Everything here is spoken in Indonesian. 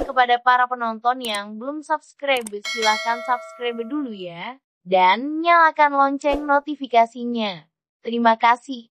kepada para penonton yang belum subscribe, silahkan subscribe dulu ya. Dan nyalakan lonceng notifikasinya. Terima kasih.